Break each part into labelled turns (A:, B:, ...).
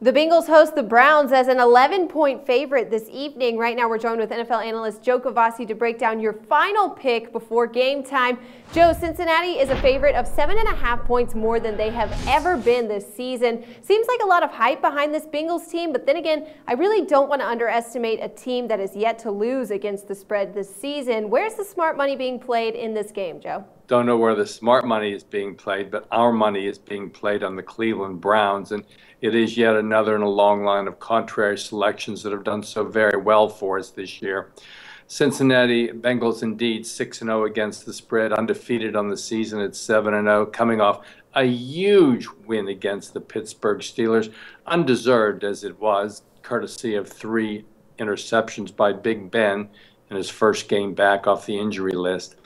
A: The Bengals host the Browns as an 11 point favorite this evening. Right now, we're joined with NFL analyst Joe Gavazzi to break down your final pick before game time. Joe, Cincinnati is a favorite of seven and a half points more than they have ever been this season. Seems like a lot of hype behind this Bengals team, but then again, I really don't want to underestimate a team that is yet to lose against the spread this season. Where's the smart money being played in this game, Joe?
B: Don't know where the smart money is being played, but our money is being played on the Cleveland Browns. And it is yet another in a long line of contrary selections that have done so very well for us this year. Cincinnati Bengals indeed 6 0 against the spread, undefeated on the season at 7 0, coming off a huge win against the Pittsburgh Steelers, undeserved as it was, courtesy of three interceptions by Big Ben in his first game back off the injury list.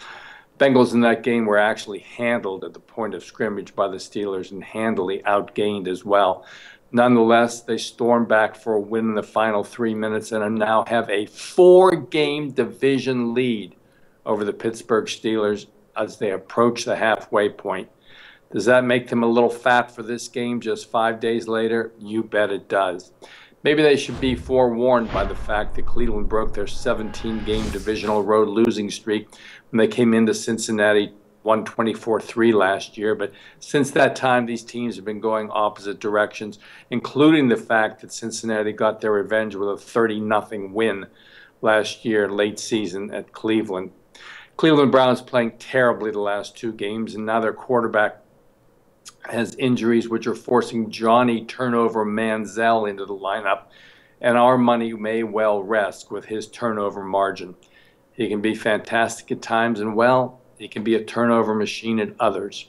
B: Bengals in that game were actually handled at the point of scrimmage by the Steelers and handily outgained as well. Nonetheless, they stormed back for a win in the final three minutes and now have a four game division lead over the Pittsburgh Steelers as they approach the halfway point. Does that make them a little fat for this game just five days later? You bet it does. Maybe they should be forewarned by the fact that Cleveland broke their 17 game divisional road losing streak when they came into Cincinnati 124 3 last year. But since that time, these teams have been going opposite directions, including the fact that Cincinnati got their revenge with a 30 0 win last year, late season at Cleveland. Cleveland Browns playing terribly the last two games, and now their quarterback has injuries which are forcing Johnny Turnover Manziel into the lineup, and our money may well rest with his turnover margin. He can be fantastic at times, and well, he can be a turnover machine at others.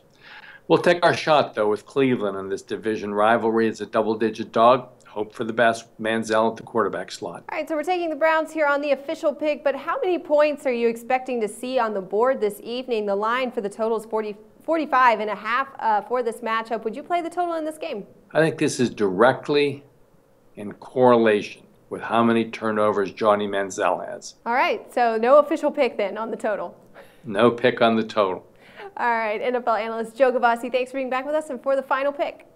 B: We'll take our shot, though, with Cleveland in this division rivalry as a double digit dog. Hope for the best. Manziel at the quarterback slot.
A: All right, so we're taking the Browns here on the official pick, but how many points are you expecting to see on the board this evening? The line for the total is 40. 45 and a half uh, for this matchup. Would you play the total in this game?
B: I think this is directly in correlation with how many turnovers Johnny Manziel has.
A: All right, so no official pick then on the total.
B: No pick on the total.
A: All right, NFL analyst Joe Gavazzi, thanks for being back with us and for the final pick.